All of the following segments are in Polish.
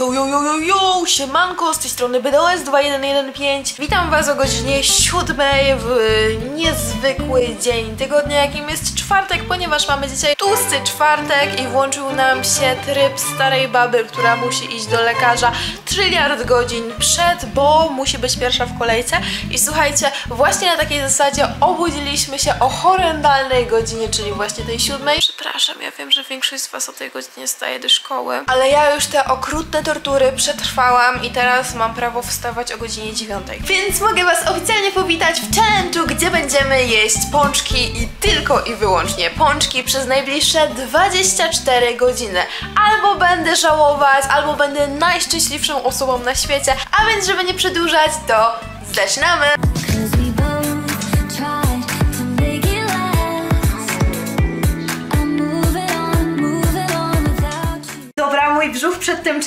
Yo, yo, yo, yo, yo, siemanko, z tej strony BDOS 2115 Witam was o godzinie 7 w niezwykły dzień tygodnia, jakim jest czwartek, ponieważ mamy dzisiaj tłusty czwartek i włączył nam się tryb starej baby, która musi iść do lekarza tryliard godzin przed, bo musi być pierwsza w kolejce i słuchajcie, właśnie na takiej zasadzie obudziliśmy się o horrendalnej godzinie, czyli właśnie tej siódmej. Przepraszam, ja wiem, że większość z was o tej godzinie staje do szkoły, ale ja już te okrutne tortury przetrwałam i teraz mam prawo wstawać o godzinie 9. Więc mogę was oficjalnie powitać w challenge'u, gdzie będziemy jeść pączki i tylko i wyłącznie pączki przez najbliższe 24 godziny. Albo będę żałować, albo będę najszczęśliwszą osobą na świecie, a więc żeby nie przedłużać, to zaczynamy!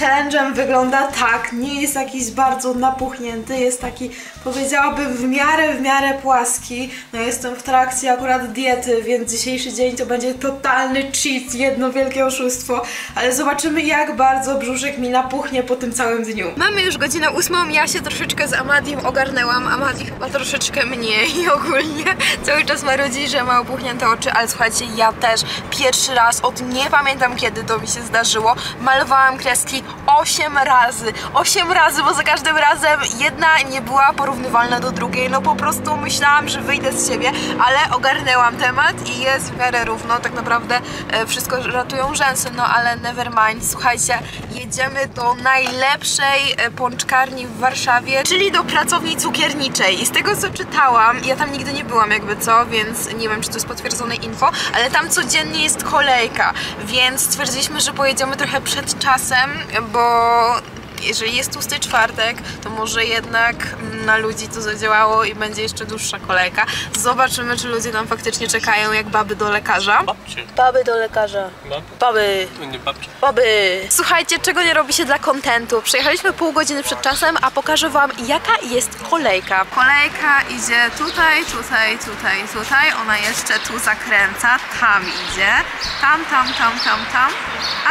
Challenge'em wygląda tak. Nie jest jakiś bardzo napuchnięty, jest taki, powiedziałabym, w miarę, w miarę płaski. No jestem w trakcie akurat diety, więc dzisiejszy dzień to będzie totalny cheat, jedno wielkie oszustwo. Ale zobaczymy, jak bardzo brzuszek mi napuchnie po tym całym dniu. Mamy już godzinę ósmą, ja się troszeczkę z Amadim ogarnęłam. Amadi chyba troszeczkę mniej ogólnie. Cały czas marudzi, że ma opuchnięte oczy, ale słuchajcie, ja też pierwszy raz od nie pamiętam kiedy to mi się zdarzyło. Malowałam kreski 8 razy. 8 razy, bo za każdym razem jedna nie była porównywalna do drugiej. No po prostu myślałam, że wyjdę z siebie, ale ogarnęłam temat i jest w miarę równo. Tak naprawdę e, wszystko ratują rzęsy, no ale never mind. Słuchajcie, jedziemy do najlepszej e, pączkarni w Warszawie, czyli do pracowni cukierniczej. I z tego co czytałam, ja tam nigdy nie byłam jakby co, więc nie wiem czy to jest potwierdzone info, ale tam codziennie jest kolejka, więc stwierdziliśmy, że pojedziemy trochę przed czasem, bo jeżeli jest tłusty czwartek, to może jednak na ludzi to zadziałało i będzie jeszcze dłuższa kolejka. Zobaczymy, czy ludzie tam faktycznie czekają jak baby do lekarza. Babcie. Baby do lekarza. Baby? Baby. Nie babcie. Baby! Słuchajcie, czego nie robi się dla kontentu? Przejechaliśmy pół godziny przed czasem, a pokażę wam jaka jest kolejka. Kolejka idzie tutaj, tutaj, tutaj, tutaj. Ona jeszcze tu zakręca, tam idzie. Tam, tam, tam, tam, tam.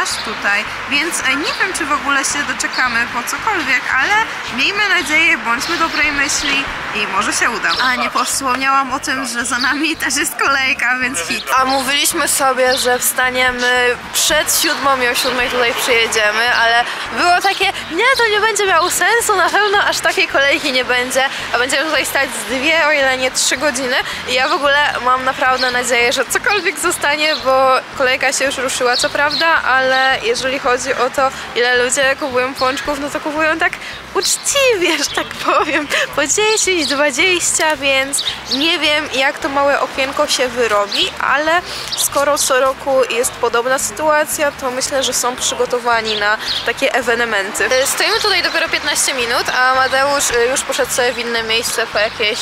Aż tutaj. Więc e, nie wiem, czy w ogóle się doczekamy po cokolwiek, ale miejmy nadzieję, bądźmy dobrej myśli i może się uda. A nie wspomniałam o tym, że za nami też jest kolejka, więc hit. A mówiliśmy sobie, że wstaniemy przed siódmą i o siódmej tutaj przyjedziemy, ale było takie, nie, to nie będzie miało sensu, na pewno aż takiej kolejki nie będzie, a będziemy tutaj stać z dwie, o ile nie trzy godziny i ja w ogóle mam naprawdę nadzieję, że cokolwiek zostanie, bo kolejka się już ruszyła, co prawda, ale jeżeli chodzi o to, ile ludzie kupują pączków, no to kupują tak uczciwie, że tak powiem, po 10, 20, więc nie wiem jak to małe okienko się wyrobi, ale skoro co roku jest podobna sytuacja, to myślę, że są przygotowani na takie ewenementy. E, Stoimy tutaj dopiero 15 minut, a Mateusz e, już poszedł sobie w inne miejsce po jakieś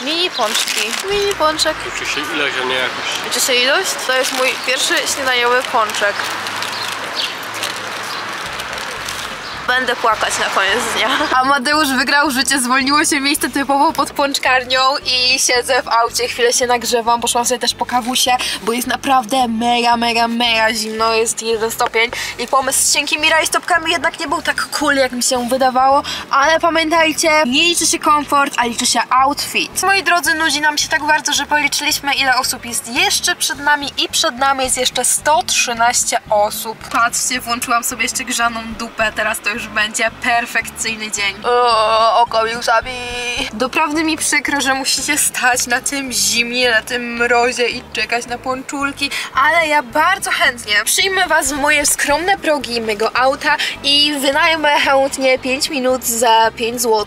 mini pączki. Mini pączek. Liczy się ilość, a nie jakość. Liczy się ilość? To jest mój pierwszy śniadaniowy pączek. Będę płakać na koniec dnia. Amadeusz wygrał życie, zwolniło się miejsce typowo pod pączkarnią i siedzę w aucie, chwilę się nagrzewam, poszłam sobie też po kawusie, bo jest naprawdę mega, mega, mega zimno, jest jeden stopień i pomysł z cienkimi rajstopkami jednak nie był tak cool, jak mi się wydawało, ale pamiętajcie, nie liczy się komfort, a liczy się outfit. Moi drodzy, nudzi nam się tak bardzo, że policzyliśmy ile osób jest jeszcze przed nami i przed nami jest jeszcze 113 osób. Patrzcie, włączyłam sobie jeszcze grzaną dupę, teraz to już będzie perfekcyjny dzień. O, oko mi łzawi. Doprawdy mi przykro, że musicie stać na tym zimnie, na tym mrozie i czekać na pączulki, ale ja bardzo chętnie przyjmę was w moje skromne progi mego auta i wynajmę chętnie 5 minut za 5 zł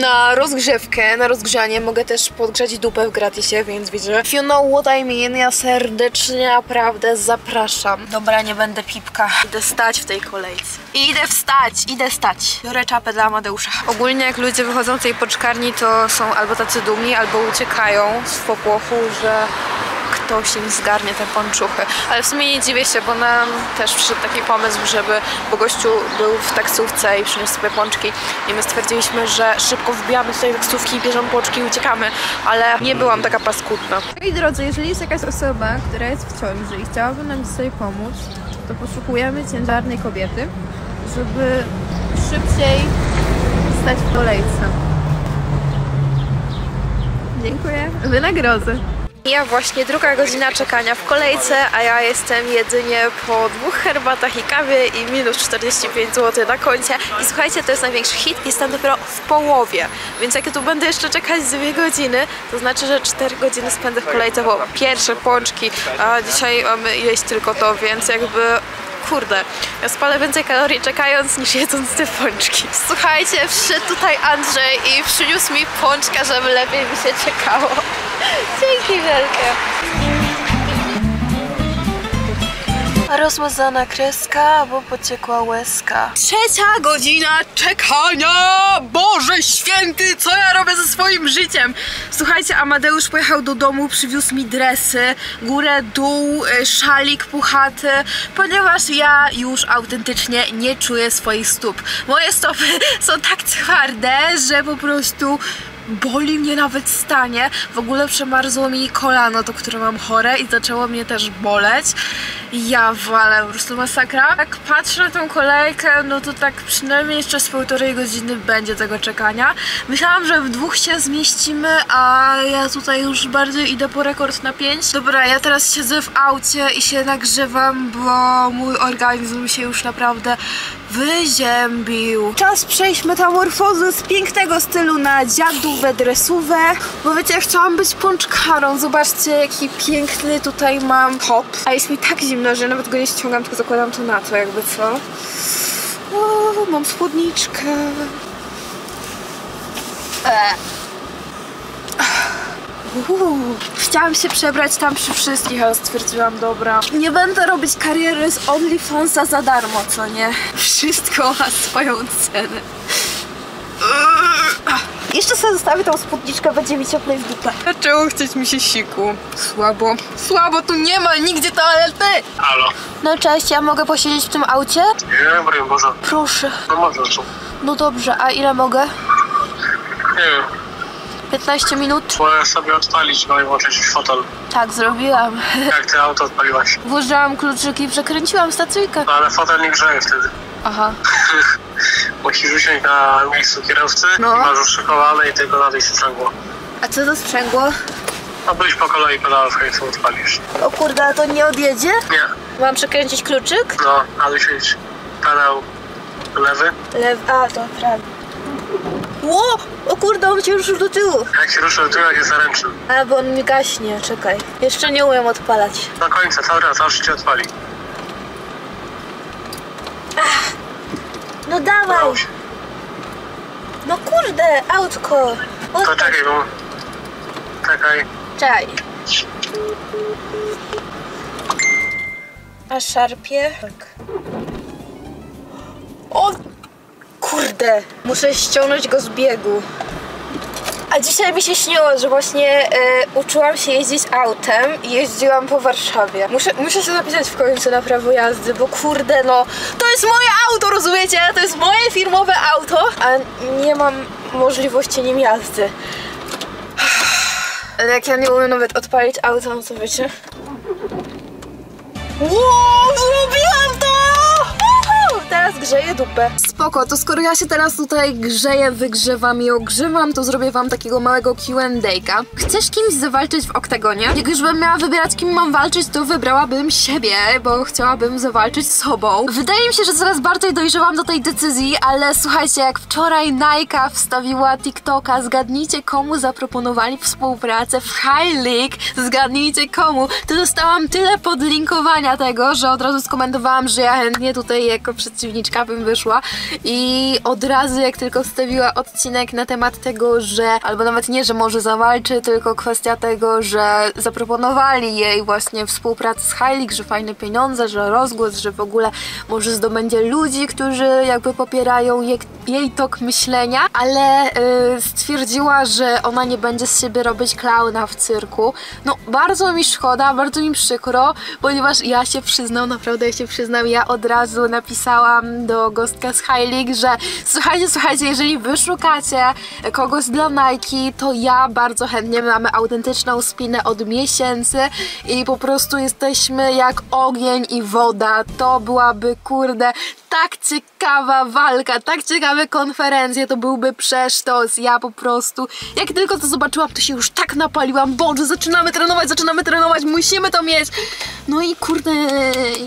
na rozgrzewkę, na rozgrzanie. Mogę też podgrzać dupę w gratisie, więc widzę. If you know what I mean, ja serdecznie naprawdę zapraszam. Dobra, nie będę pipka. Idę stać w tej kolejce. Idę wstać, idę stać. Biorę czapę dla Amadeusza. Ogólnie jak ludzie wychodzą z tej poczkarni, to są albo tacy dumni, albo uciekają z popłochu, że ktoś im zgarnie te pączuchy. Ale w sumie nie dziwię się, bo nam też przyszedł taki pomysł, żeby, bo gościu był w taksówce i przyniósł sobie pączki i my stwierdziliśmy, że szybko wbijamy tej taksówki, bierzemy pączki i uciekamy, ale nie byłam taka paskudna. Moi drodzy, jeżeli jest jakaś osoba, która jest w ciąży i chciałaby nam dzisiaj pomóc, to poszukujemy ciężarnej kobiety żeby szybciej stać w kolejce. Dziękuję. Wynagrodzę. Ja właśnie druga godzina czekania w kolejce, a ja jestem jedynie po dwóch herbatach i kawie i minus 45 zł na koncie. I słuchajcie, to jest największy hit, jestem dopiero w połowie, więc jak ja tu będę jeszcze czekać dwie godziny, to znaczy, że 4 godziny spędzę w kolejce po pierwsze pączki, a dzisiaj mamy jeść tylko to, więc jakby kurde, ja spalę więcej kalorii czekając niż jedząc te pączki. Słuchajcie, wszedł tutaj Andrzej i przyniósł mi pączka, żeby lepiej mi się czekało. Dzięki wielkie. Rozmazana kreska albo pociekła łezka. Trzecia godzina czekania! Boże święty, co ja robię ze swoim życiem? Słuchajcie, Amadeusz pojechał do domu, przywiózł mi dresy, górę, dół, y, szalik puchaty, ponieważ ja już autentycznie nie czuję swoich stóp. Moje stopy są tak twarde, że po prostu Boli mnie nawet stanie. W ogóle przemarzło mi kolano, to które mam chore i zaczęło mnie też boleć. Ja walę, po prostu masakra. Jak patrzę na tą kolejkę, no to tak przynajmniej jeszcze z półtorej godziny będzie tego czekania. Myślałam, że w dwóch się zmieścimy, a ja tutaj już bardziej idę po rekord na pięć. Dobra, ja teraz siedzę w aucie i się nagrzewam, bo mój organizm się już naprawdę wyziębił. Czas przejść metamorfozę z pięknego stylu na dziadówę dresówę. Bo wiecie, ja chciałam być pączkarą. Zobaczcie, jaki piękny tutaj mam top. A jest mi tak zimno, że nawet go nie ściągam, tylko zakładam to na to, jakby co. O, mam spódniczkę. E. Uuu, chciałam się przebrać tam przy wszystkich, ale stwierdziłam, dobra, nie będę robić kariery z OnlyFansa za darmo, co nie? Wszystko ma swoją cenę. Jeszcze sobie zostawię tą spódniczkę, będzie mi cieplej w dupę. Zaczęło chcieć mi się siku. Słabo. Słabo, tu nie ma nigdzie toalety! Halo. No cześć, ja mogę posiedzieć w tym aucie? Nie, broń Boże. Proszę. No może co? No dobrze, a ile mogę? Nie wiem. 15 minut? Możesz sobie odpalić, no i włączyć fotel. Tak, zrobiłam. Jak ty auto odpaliłaś? Włożyłam kluczyki i przekręciłam stacyjkę. No ale fotel nie grzeje wtedy. Aha. Musisz usiąść na miejscu kierowcy, No. masz już szykowane i tylko nadejść sprzęgło. A co to sprzęgło? No byś po kolei pedał w końcu odpalisz. O kurde, a to nie odjedzie? Nie, Mam przekręcić kluczyk? no, ale siedź. Pedał lewy. Lew... A, to prawy. Ło! O kurde, on cię ruszył do tyłu. Jak się ruszy do tyłu, jak jest zaręczny. A, bo on mi gaśnie, czekaj. Jeszcze nie umiem odpalać. Do końca, cały raz, aż cię odpali. No dawaj! Udało się. No kurde, autko! To Odpal. czekaj, bo... Czekaj. Czekaj. A szarpie? Tak. O! Kurde! Muszę ściągnąć go z biegu. A dzisiaj mi się śniło, że właśnie e, uczyłam się jeździć autem i jeździłam po Warszawie. Muszę, muszę się zapisać w końcu na prawo jazdy, bo kurde no, to jest moje auto, rozumiecie? To jest moje firmowe auto, a nie mam możliwości nim jazdy. Ale jak ja nie umiem nawet odpalić auta, no to wiecie. Wow, zrobiłam to! Grzeję dupę. Spoko, to skoro ja się teraz tutaj grzeję, wygrzewam i ogrzewam, to zrobię wam takiego małego Q&A. Chcesz kimś zawalczyć w oktagonie? Jak już bym miała wybierać, kim mam walczyć, to wybrałabym siebie, bo chciałabym zawalczyć z sobą. Wydaje mi się, że coraz bardziej dojrzewam do tej decyzji, ale słuchajcie, jak wczoraj Nike wstawiła TikToka, zgadnijcie komu zaproponowali współpracę w High League, zgadnijcie komu, to dostałam tyle podlinkowania tego, że od razu skomentowałam, że ja chętnie tutaj jako przeciwniczka bym wyszła i od razu jak tylko wstawiła odcinek na temat tego, że albo nawet nie, że może zawalczy, tylko kwestia tego, że zaproponowali jej właśnie współpracę z League, że fajne pieniądze, że rozgłos, że w ogóle może zdobędzie ludzi, którzy jakby popierają jej, jej tok myślenia, ale y, stwierdziła, że ona nie będzie z siebie robić klauna w cyrku. No bardzo mi szkoda, bardzo mi przykro, ponieważ ja się przyznam, naprawdę ja się przyznam, ja od razu napisałam do gostka z League, że słuchajcie, słuchajcie, jeżeli wy szukacie kogoś dla Nike, to ja bardzo chętnie mamy autentyczną spinę od miesięcy i po prostu jesteśmy jak ogień i woda. To byłaby, kurde, tak ciekawa walka, tak ciekawe konferencje, to byłby przesztos. Ja po prostu, jak tylko to zobaczyłam, to się już tak napaliłam. Boże, zaczynamy trenować, zaczynamy trenować, musimy to mieć. No i kurde,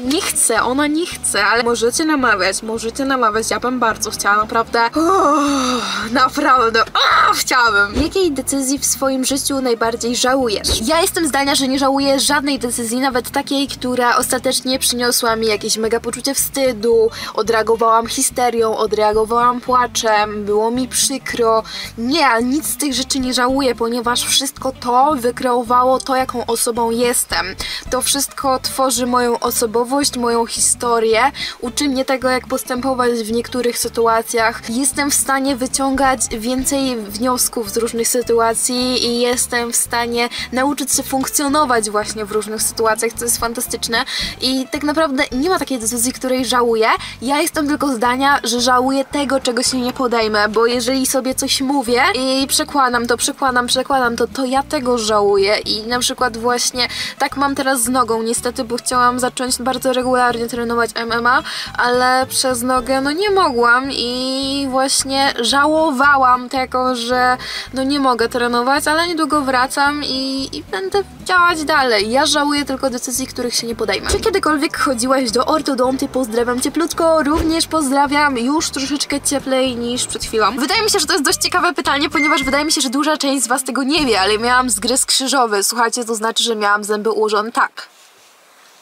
nie chcę, ona nie chce, ale możecie namawiać, możecie namawiać. Ja bym bardzo chciała, naprawdę. Uff, naprawdę, a, chciałabym. Jakiej decyzji w swoim życiu najbardziej żałujesz? Ja jestem zdania, że nie żałuję żadnej decyzji, nawet takiej, która ostatecznie przyniosła mi jakieś mega poczucie wstydu, odreagowałam histerią, odreagowałam płaczem, było mi przykro. Nie, nic z tych rzeczy nie żałuję, ponieważ wszystko to wykreowało to, jaką osobą jestem. To wszystko tworzy moją osobowość, moją historię, uczy mnie tego, jak postępować w niektórych sytuacjach. Jestem w stanie wyciągać więcej wniosków z różnych sytuacji i jestem w stanie nauczyć się funkcjonować właśnie w różnych sytuacjach, co jest fantastyczne. I tak naprawdę nie ma takiej decyzji, której żałuję. Ja jestem tylko zdania, że żałuję tego, czego się nie podejmę, bo jeżeli sobie coś mówię i przekładam to, przekładam, przekładam to, to ja tego żałuję. I na przykład właśnie tak mam teraz z nogą, niestety, bo chciałam zacząć bardzo regularnie trenować MMA, ale przez nogę no nie mogłam i właśnie żałowałam tego, że no nie mogę trenować, ale niedługo wracam i, i będę działać dalej. Ja żałuję tylko decyzji, których się nie podejmę. Czy kiedykolwiek chodziłaś do ortodonty? Pozdrawiam cieplutko, również pozdrawiam już troszeczkę cieplej niż przed chwilą. Wydaje mi się, że to jest dość ciekawe pytanie, ponieważ wydaje mi się, że duża część z Was tego nie wie, ale miałam zgryz krzyżowy. Słuchajcie, to znaczy, że miałam zęby ułożone tak.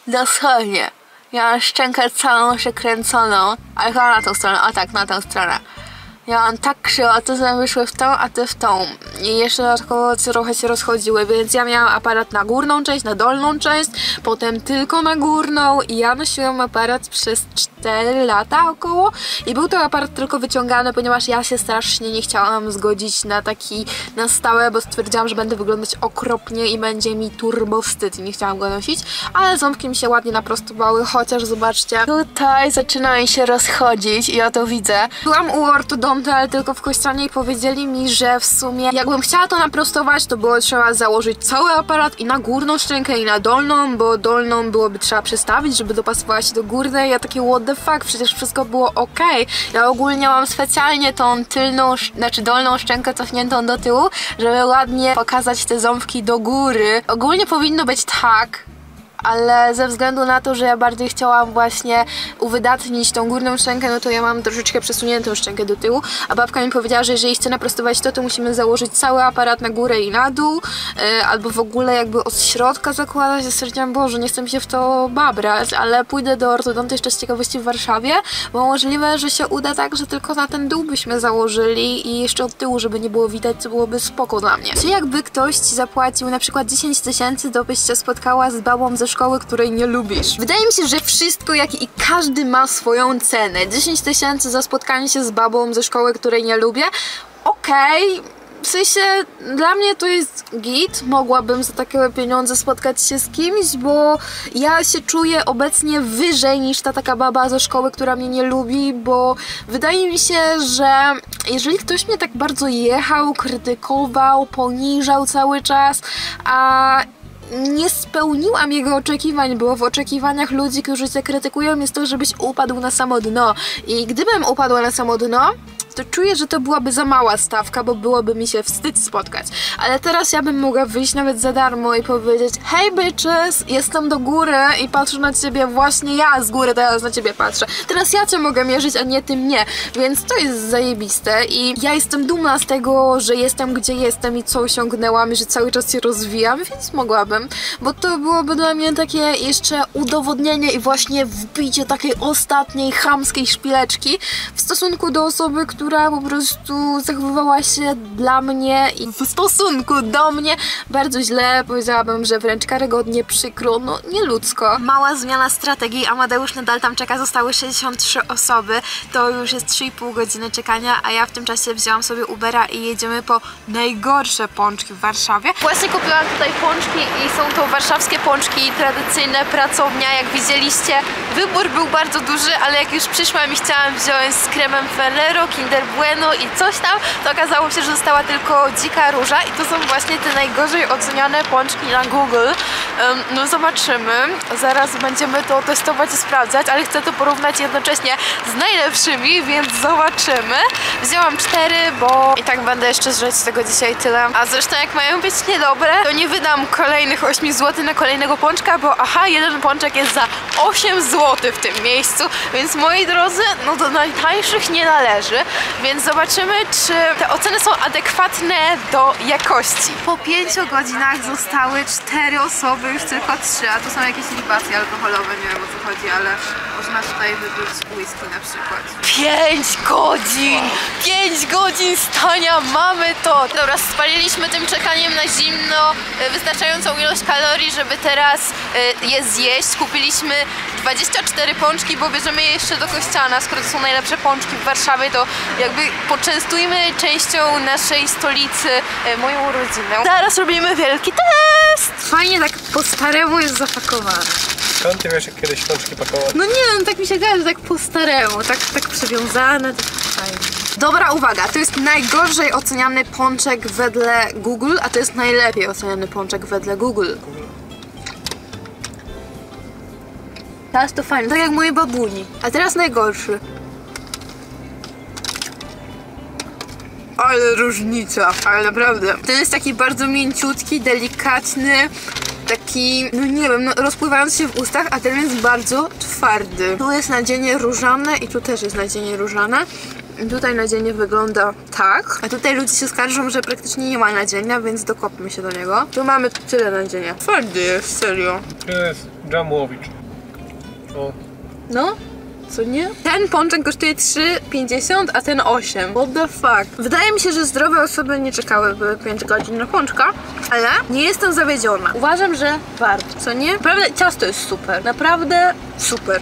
Dosłownie. Miałam szczękę całą przekręconą, ale chyba na tą stronę, a tak, na tą stronę. Miałam tak krzywo, a te zęby szły w tą, a te w tą. I jeszcze dodatkowo trochę się rozchodziły, więc ja miałam aparat na górną część, na dolną część, potem tylko na górną i ja nosiłam aparat przez 4 lata około i był to aparat tylko wyciągany, ponieważ ja się strasznie nie chciałam zgodzić na taki na stałe, bo stwierdziłam, że będę wyglądać okropnie i będzie mi turbo wstyd i nie chciałam go nosić, ale ząbki mi się ładnie naprostowały, chociaż zobaczcie, tutaj zaczyna mi się rozchodzić i ja to widzę. Byłam u ortodonty, ale tylko w kościanie i powiedzieli mi, że w sumie jakbym chciała to naprostować, to było trzeba założyć cały aparat i na górną szczękę i na dolną, bo dolną byłoby trzeba przestawić, żeby dopasowała się do górnej. Ja takie what the fuck, przecież wszystko było ok. Ja ogólnie mam specjalnie tą tylną, znaczy dolną szczękę cofniętą do tyłu, żeby ładnie pokazać te ząbki do góry. Ogólnie powinno być tak, ale ze względu na to, że ja bardziej chciałam właśnie uwydatnić tą górną szczękę, no to ja mam troszeczkę przesuniętą szczękę do tyłu, a babka mi powiedziała, że jeżeli chcę naprostować to, to musimy założyć cały aparat na górę i na dół, e, albo w ogóle jakby od środka zakładać. Ja stwierdziłam, Boże, nie chcę mi się w to babrać, ale pójdę do ortodonty jeszcze z ciekawości w Warszawie, bo możliwe, że się uda tak, że tylko na ten dół byśmy założyli i jeszcze od tyłu, żeby nie było widać, co byłoby spoko dla mnie. Czy jakby ktoś ci zapłacił na przykład 10 tysięcy, to byś się spotkała z babą ze szkoły, której nie lubisz? Wydaje mi się, że wszystko, jak i każdy ma swoją cenę. 10 tysięcy za spotkanie się z babą ze szkoły, której nie lubię, okej, w sensie dla mnie to jest git, mogłabym za takie pieniądze spotkać się z kimś, bo ja się czuję obecnie wyżej niż ta taka baba ze szkoły, która mnie nie lubi, bo wydaje mi się, że jeżeli ktoś mnie tak bardzo jechał, krytykował, poniżał cały czas, a nie spełniłam jego oczekiwań, bo w oczekiwaniach ludzi, którzy cię krytykują jest to, żebyś upadł na samo dno. I gdybym upadła na samo dno, to czuję, że to byłaby za mała stawka, bo byłoby mi się wstyd spotkać. Ale teraz ja bym mogła wyjść nawet za darmo i powiedzieć Hej bitches, jestem do góry i patrzę na ciebie, właśnie ja z góry teraz na ciebie patrzę. Teraz ja cię mogę mierzyć, a nie ty mnie. Więc to jest zajebiste i ja jestem dumna z tego, że jestem gdzie jestem i co osiągnęłam i że cały czas się rozwijam, więc mogłabym, bo to byłoby dla mnie takie jeszcze udowodnienie i właśnie wbicie takiej ostatniej chamskiej szpileczki w stosunku do osoby, która po prostu zachowywała się dla mnie i w stosunku do mnie bardzo źle, powiedziałabym, że wręcz karygodnie, przykro, no nieludzko. Mała zmiana strategii, Amadeusz nadal tam czeka, zostały 63 osoby, to już jest 3,5 godziny czekania, a ja w tym czasie wzięłam sobie Ubera i jedziemy po najgorsze pączki w Warszawie. Właśnie kupiłam tutaj pączki i są to warszawskie pączki, tradycyjne, pracownia, jak widzieliście. Wybór był bardzo duży, ale jak już przyszłam i chciałam wziąć z kremem Ferrero, Kinder Kinder Bueno i coś tam, to okazało się, że została tylko dzika róża i to są właśnie te najgorzej oceniane pączki na Google. No zobaczymy, zaraz będziemy to testować i sprawdzać, ale chcę to porównać jednocześnie z najlepszymi, więc zobaczymy. Wzięłam cztery, bo i tak będę jeszcze żreć tego dzisiaj tyle. A zresztą jak mają być niedobre, to nie wydam kolejnych 8 zł na kolejnego pączka, bo aha, jeden pączek jest za 8 zł w tym miejscu, więc moi drodzy, no do najtańszych nie należy, więc zobaczymy, czy te oceny są adekwatne do jakości. Po 5 godzinach zostały 4 osoby, już tylko 3, a tu są jakieś libacje alkoholowe, nie wiem o co chodzi, ale można tutaj wypić whisky na przykład. 5 godzin! 5 godzin stania, mamy to! Dobra, spaliliśmy tym czekaniem na zimno e, wystarczającą ilość kalorii, żeby teraz e, je zjeść. Kupiliśmy 24 pączki, bo bierzemy je jeszcze do kościana, skoro to są najlepsze pączki w Warszawie, to jakby poczęstujmy częścią naszej stolicy e, moją rodzinę. Zaraz robimy wielki test! Fajnie tak po staremu jest zapakowane. Skąd ty wiesz, jak kiedyś pączki pakować? No nie no, tak mi się wydaje, że tak po staremu, tak, tak przywiązane, tak fajnie. Dobra, uwaga, to jest najgorzej oceniany pączek wedle Google, a to jest najlepiej oceniany pączek wedle Google. Teraz to fajne, tak jak moje babuni. A teraz najgorszy. Ale różnica, ale naprawdę. Ten jest taki bardzo mięciutki, delikatny, taki, no nie wiem, no, rozpływający się w ustach, a ten jest bardzo twardy. Tu jest nadzienie różane i tu też jest nadzienie różane. Tutaj nadzienie wygląda tak, a tutaj ludzie się skarżą, że praktycznie nie ma nadzienia, więc dokopmy się do niego. Tu mamy tyle nadzienia. Twardy jest, serio. To jest Jamłowicz. O, No, co nie? Ten pączek kosztuje 3,50, a ten 8. What the fuck? Wydaje mi się, że zdrowe osoby nie czekałyby 5 godzin na pączka, ale nie jestem zawiedziona. Uważam, że warto, co nie? Naprawdę ciasto jest super. Naprawdę super.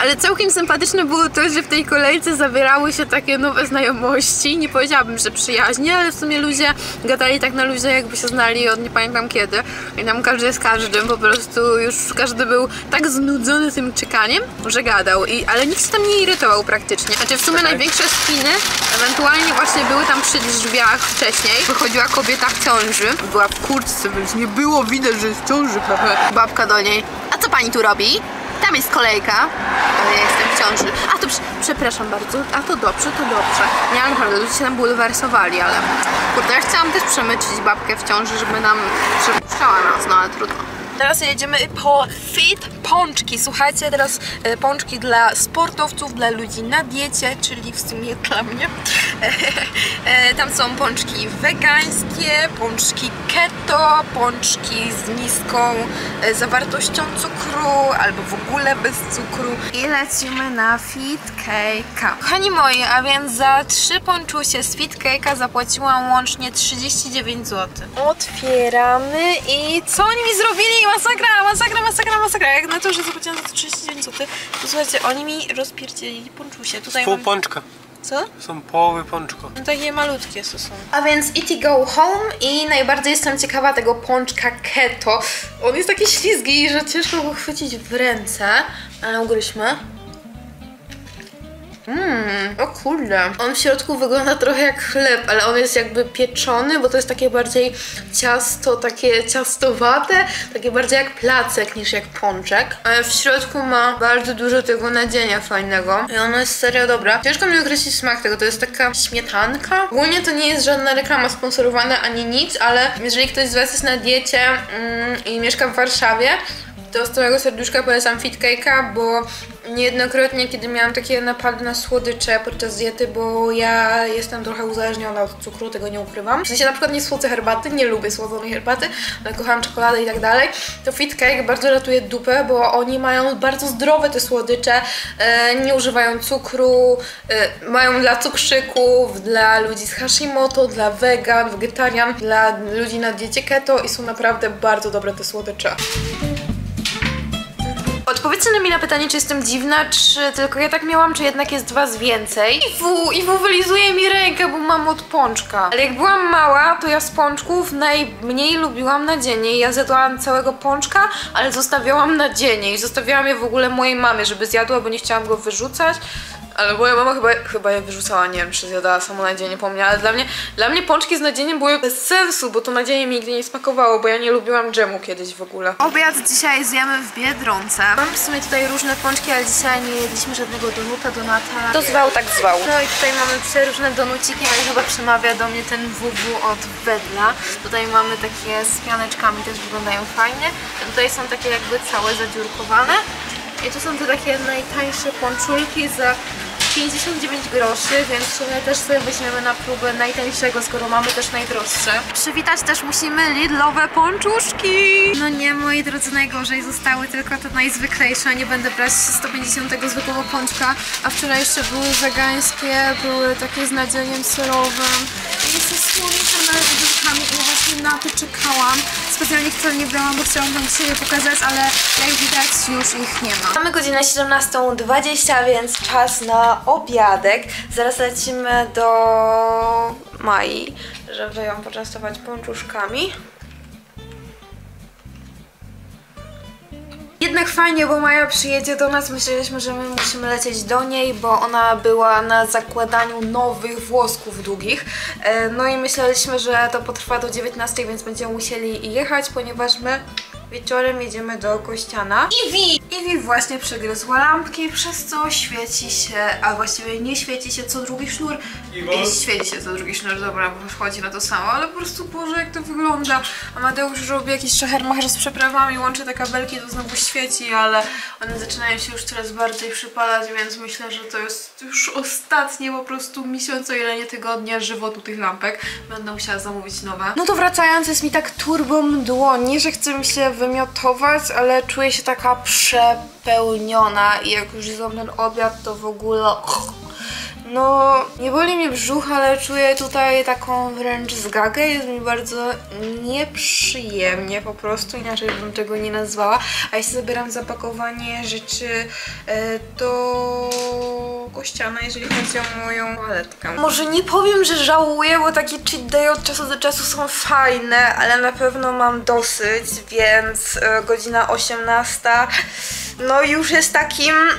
Ale całkiem sympatyczne było to, że w tej kolejce zawierały się takie nowe znajomości. Nie powiedziałabym, że przyjaźnie, ale w sumie ludzie gadali tak na luzie, jakby się znali od nie pamiętam kiedy. I tam każdy z każdym po prostu już każdy był tak znudzony tym czekaniem, że gadał. I, ale nikt się tam nie irytował praktycznie. Znaczy w sumie największe spiny ewentualnie właśnie były tam przy drzwiach wcześniej. Wychodziła kobieta w ciąży. Była w kurtce, więc nie było widać, że jest w ciąży. Babka do niej. A co pani tu robi? Tam jest kolejka, ale ja jestem w ciąży. A to prze- przepraszam bardzo, a to dobrze, to dobrze. Nie, naprawdę, ludzie się tam bulwersowali, ale kurde, ja chciałam też przemycić babkę w ciąży, żeby nam przepuszczała nas, no ale trudno. Teraz jedziemy po fit pączki. Słuchajcie, teraz e, pączki dla sportowców, dla ludzi na diecie, czyli w sumie dla mnie. E, Tam są pączki wegańskie, pączki keto, pączki z niską e, zawartością cukru albo w ogóle bez cukru. I lecimy na fit cake'a. Kochani moi, a więc za trzy pączusie z fit cake'a zapłaciłam łącznie 39 zł. Otwieramy i co oni mi zrobili? Masakra, masakra, masakra, masakra. Jak na to, że zapłaciłam za to 39 zł, to słuchajcie, oni mi rozpierdzieli pączusie. Tutaj pół mam... pączka. Co? Są połowy pączka. No takie malutkie to są. A więc It Go Home i najbardziej jestem ciekawa tego pączka keto. On jest taki ślizgi, że ciężko go chwycić w ręce, ale ugryźmy. Mmm, o kurde. On w środku wygląda trochę jak chleb, ale on jest jakby pieczony, bo to jest takie bardziej ciasto, takie ciastowate, takie bardziej jak placek niż jak pączek. Ale w środku ma bardzo dużo tego nadzienia fajnego i ono jest serio dobre. Ciężko mi określić smak tego, to jest taka śmietanka. Ogólnie to nie jest żadna reklama sponsorowana ani nic, ale jeżeli ktoś z Was jest na diecie mm, i mieszka w Warszawie, to z całego serduszka polecam Fit Cake'a, bo niejednokrotnie, kiedy miałam takie napady na słodycze podczas diety, bo ja jestem trochę uzależniona od cukru, tego nie ukrywam. W sensie na przykład nie słodzę herbaty, nie lubię słodzonej herbaty, ale kocham czekoladę i tak dalej. To Fit Cake bardzo ratuje dupę, bo oni mają bardzo zdrowe te słodycze, e, nie używają cukru, e, mają dla cukrzyków, dla ludzi z Hashimoto, dla wegan, wegetarian, dla ludzi na diecie keto i są naprawdę bardzo dobre te słodycze. Odpowiedzcie mi na pytanie, czy jestem dziwna, czy tylko ja tak miałam, czy jednak jest was więcej. Iwu, Iwu wylizuje mi rękę, bo mam od pączka. Ale jak byłam mała, to ja z pączków najmniej lubiłam nadzienie. Ja zjadłam całego pączka, ale zostawiałam nadzienie i zostawiałam je w ogóle mojej mamie, żeby zjadła, bo nie chciałam go wyrzucać. Ale moja mama chyba, chyba je wyrzucała, nie wiem czy zjadała samo nadzienie po mnie, ale dla mnie, dla mnie pączki z nadzieniem były bez sensu, bo to nadzienie mi nigdy nie smakowało, bo ja nie lubiłam dżemu kiedyś w ogóle. Obiad dzisiaj zjemy w Biedronce. Mam w sumie tutaj różne pączki, ale dzisiaj nie jedliśmy żadnego donuta, donata. To zwał, tak zwał. No i tutaj mamy przeróżne donuciki, no i chyba przemawia do mnie ten WW od Wedla. Tutaj mamy takie z pianeczkami, też wyglądają fajnie. Tutaj są takie jakby całe zadziurkowane. I tu są te takie najtańsze pączulki za 59 groszy, więc w sumie też sobie weźmiemy na próbę najtańszego, skoro mamy też najdroższe. Przywitać też musimy Lidlowe pączuszki! No nie, moi drodzy, najgorzej zostały tylko te najzwyklejsze. Nie będę brać 150 zwykłego pączka, a wczoraj jeszcze były wegańskie, były takie z nadzieniem serowym. I jeszcze słodycze z lodówkami i właśnie na to czekałam. Specjalnie wcale nie brałam, bo chciałam wam dzisiaj pokazać, ale jak widać już ich nie ma. Mamy godzinę 17.20, więc czas na obiadek. Zaraz lecimy do Mai, żeby ją poczęstować pączuszkami. Jednak fajnie, bo Maja przyjedzie do nas. Myśleliśmy, że my musimy lecieć do niej, bo ona była na zakładaniu nowych włosków długich. E, No i myśleliśmy, że to potrwa do 19, więc będziemy musieli jechać, ponieważ my wieczorem jedziemy do Kościana. Iwi! Iwi właśnie przegryzła lampki, przez co świeci się, a właściwie nie świeci się co drugi sznur. I świeci się co drugi sznur, dobra, bo wchodzi na to samo, ale po prostu Boże, jak to wygląda. Amadeusz robi jakiś szachermacher z przeprawami, łączy te kabelki, to znowu świeci, ale one zaczynają się już coraz bardziej przypalać, więc myślę, że to jest już ostatnie po prostu miesiąc, o ile nie tygodnie żywotu tych lampek. Będę musiała zamówić nowe. No to wracając, jest mi tak turbo mdło, nie, że chce mi się wymiotować, ale czuję się taka przepełniona i jak już zjadłam ten obiad, to w ogóle... No, nie boli mnie brzuch, ale czuję tutaj taką wręcz zgagę. Jest mi bardzo nieprzyjemnie po prostu, inaczej bym tego nie nazwała. A jeśli zabieram zapakowanie rzeczy e, do kościana, jeżeli chodzi o moją toaletkę. Może nie powiem, że żałuję, bo takie cheat day od czasu do czasu są fajne, ale na pewno mam dosyć, więc e, godzina 18 no już jest takim, mm,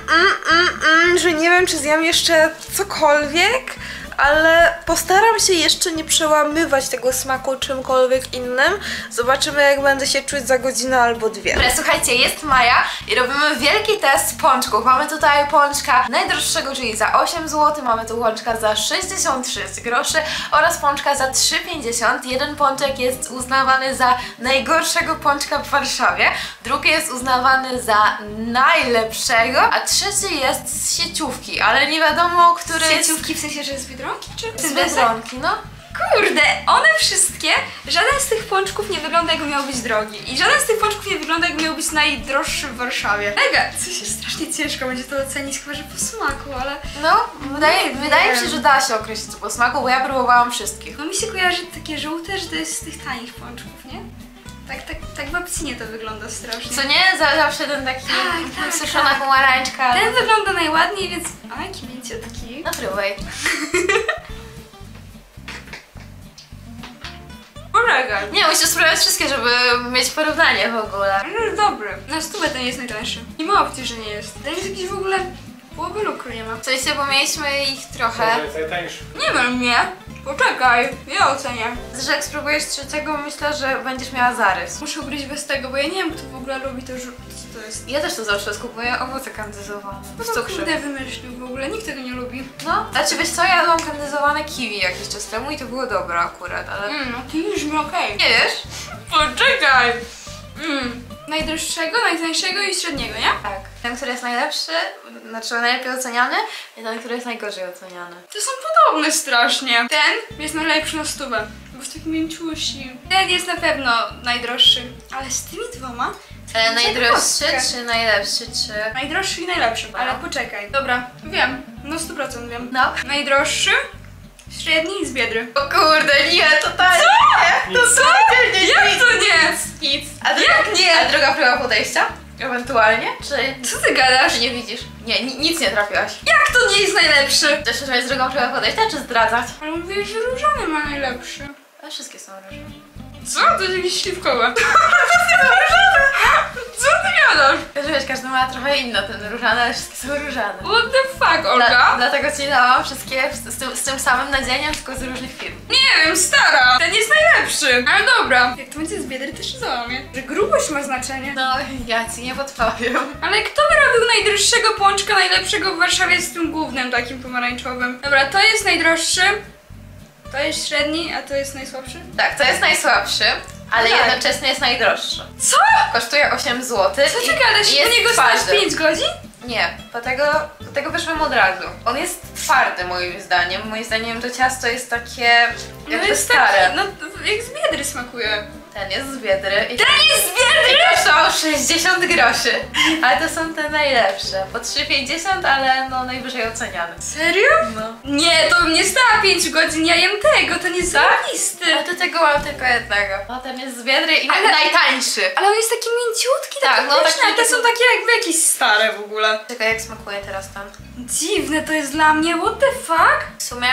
mm, mm, że nie wiem, czy zjem jeszcze cokolwiek, ale postaram się jeszcze nie przełamywać tego smaku czymkolwiek innym. Zobaczymy, jak będę się czuć za godzinę albo dwie. Dobra, słuchajcie, jest Maja i robimy wielki test pączków. Mamy tutaj pączka najdroższego, czyli za 8 zł, mamy tu pączka za 66 groszy oraz pączka za 3,50. Jeden pączek jest uznawany za najgorszego pączka w Warszawie, drugi jest uznawany za najlepszego, a trzeci jest z sieciówki, ale nie wiadomo, który jest... Sieciówki w sensie, że z Biedronki czy Z Biedronki, no. Kurde, one wszystkie, żaden z tych pączków nie wygląda jakby miał być drogi. I żaden z tych pączków nie wygląda jakby miał być najdroższy w Warszawie. Mega, coś jest strasznie ciężko będzie to ocenić, chyba że po smaku, ale... No, wydaje, wydaje mi się, że da się określić po smaku, bo ja próbowałam wszystkich. No mi się kojarzy takie żółte, że to jest z tych tanich pączków, nie? Tak, tak, tak w opcji to wygląda strasznie. Co nie? Za- Zawsze ten taki Tak, tak, suszona tak. pomarańczka. Ten wygląda najładniej, więc... A, jaki mięciutki. No próbuj. Poczekaj. Nie, musisz spróbować wszystkie, żeby mieć porównanie w ogóle. No jest dobry. Na stówę ten jest najtańszy. Nie ma opcji, że nie jest. Ten jest jakiś w ogóle... Połowy lukru nie ma. W sensie, bo mieliśmy ich trochę. Nie wiem, nie. Poczekaj, ja ocenię. Że jak spróbujesz trzeciego, myślę, że będziesz miała zarys. Muszę ugryźć bez tego, bo ja nie wiem, kto w ogóle lubi to żółte. Co to jest? Ja też to zawsze skupuję owoce kandyzowane. Co cukrze. kurde wymyślił w ogóle? Nikt tego nie lubi. No, znaczy wiesz co, ja jadłam kandyzowane kiwi jakiś czas temu i to było dobre akurat, ale... Mm, no to już mi okej. Nie wiesz? Poczekaj! Mm, najdroższego, najtańszego i średniego, nie? Tak. Ten, który jest najlepszy, znaczy najlepiej oceniany i ten, który jest najgorzej oceniany. To są podobne strasznie. Ten jest najlepszy na stówę, bo jest taki mięciusi. Ten jest na pewno najdroższy, ale z tymi dwoma... E, najdroższy czy najlepszy, czy... Najdroższy i najlepszy, ale poczekaj. Dobra, wiem, no 100% wiem. No. Najdroższy, średni i z Biedry. O kurde, nie, totalnie nie! Totalnie nie! Jak to nie? Nic. A druga, Jak nie? A druga próba podejścia? Ewentualnie? Czy... Co ty gadasz? Czy nie widzisz? Nie, ni- nic nie trafiłaś. Jak to nie jest najlepszy? Chcesz mieć drugą próbę podejścia, czy zdradzać? Ale mówisz, że różany ma najlepszy. Ale wszystkie są różne. Co? To jest jakieś śliwkowe. Co ty gadasz? Wiesz, każdy ma trochę inny ten różany, ale wszystkie są różane. What the fuck, Dla, Olga? dlatego ci dałam wszystkie z, z, tym, z tym samym nadzieniem, tylko z różnych firm. Nie wiem, stara. Ten jest najlepszy. Ale dobra. Jak to będzie z biedry, też załamie. Że grubość ma znaczenie. No, ja ci nie podpowiem. Ale kto wyrobił najdroższego pączka, najlepszego w Warszawie z tym głównym takim pomarańczowym? Dobra, to jest najdroższy. To jest średni, a to jest najsłabszy. Tak, to jest najsłabszy, ale Tak. jednocześnie jest najdroższy. Co? Kosztuje 8 zł. Co ty gadasz? jest niego stać twardy. 5 godzin? Nie, po tego, po tego wyszłam od razu. On jest twardy moim zdaniem. Moim zdaniem to ciasto jest takie No jakby jest stare. taki, no jak z biedry smakuje. Ten jest z Biedry. I Ten jest z biedry! I kosztował 60 groszy. Ale to są te najlepsze. Po 3,50, ale no najwyżej oceniane. Serio? No. Nie, to mnie stała 5 godzin, ja jem tego, ten jest Tak? zajebisty. A do tego mam tylko jednego. No ten jest z Biedry i Ale- najtańszy. Ale on jest taki mięciutki, Tak, taki no, taki- ale te są takie jakby jakieś stare w ogóle. Czekaj, jak smakuje teraz tam? Dziwne to jest dla mnie, what the fuck? W sumie,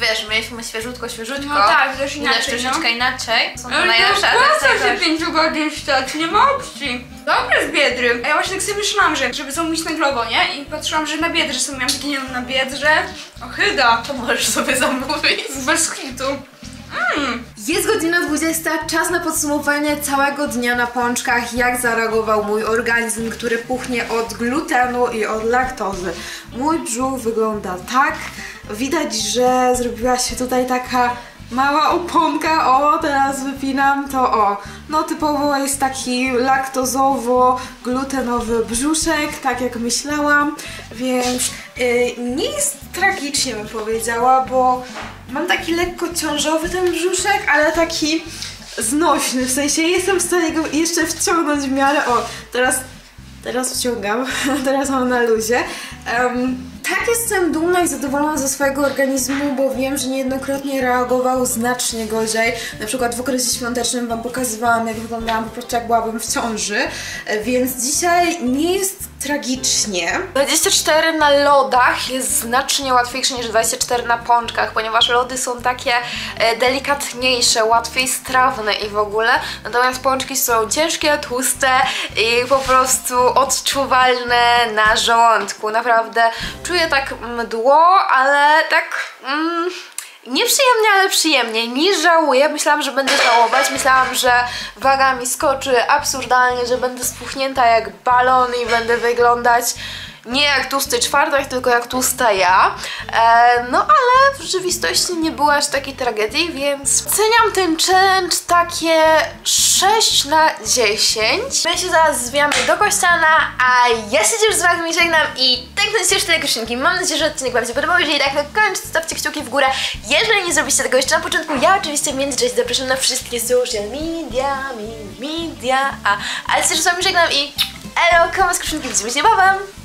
wiesz, mieliśmy świeżutko, świeżutko. No tak, też Widać inaczej, troszeczkę no. inaczej. Są to Ale najlepsze, opłaca się. 5 godzin stać, nie ma opcji. Dobre z Biedry. A ja właśnie tak sobie myślałam, że żeby zamówić na Globo, nie? I patrzyłam, że na Biedrze są, miałam takie, nie wiem, na Biedrze. Ochyda. To możesz sobie zamówić. Bez hitu. Jest godzina 20, czas na podsumowanie całego dnia na pączkach, jak zareagował mój organizm, który puchnie od glutenu i od laktozy. Mój brzuch wygląda tak, widać, że zrobiła się tutaj taka mała oponka, o teraz wypinam to. O. No typowo jest taki laktozowo-glutenowy brzuszek, tak jak myślałam, więc y, nie jest tragicznie bym powiedziała, bo mam taki lekko ciążowy ten brzuszek, ale taki znośny, w sensie jestem w stanie go jeszcze wciągnąć w miarę, o teraz Teraz wciągam, teraz mam na luzie. Em, tak jestem dumna i zadowolona ze swojego organizmu, bo wiem, że niejednokrotnie reagował znacznie gorzej. Na przykład w okresie świątecznym Wam pokazywałam, jak wyglądałam po prostu jak byłabym w ciąży, więc dzisiaj nie jest tragicznie. 24 na lodach jest znacznie łatwiejsze niż 24 na pączkach, ponieważ lody są takie e, delikatniejsze, łatwiej strawne i w ogóle. Natomiast pączki są ciężkie, tłuste i po prostu odczuwalne na żołądku. Naprawdę czuję tak mdło, ale tak... Mm, Nieprzyjemnie, ale przyjemnie. Nie żałuję. Myślałam, że będę żałować. Myślałam, że waga mi skoczy absurdalnie, że będę spuchnięta jak balon i będę wyglądać nie jak tłusty czwartek, tylko jak tłusta ja. E, no ale w rzeczywistości nie było aż takiej tragedii, więc oceniam ten challenge takie 6 na 10. My się zaraz zwijamy do kościana, a ja się już z wami żegnam i tak na dzisiaj tyle koszynki. Mam nadzieję, że odcinek wam się podobał. Jeżeli tak, to koniecznie stawcie kciuki w górę. Jeżeli nie zrobiliście tego jeszcze na początku, ja oczywiście w międzyczasie zapraszam na wszystkie social media, media, a, ale się już z wami żegnam i elo, komu z koszynki, widzimy się niebawem!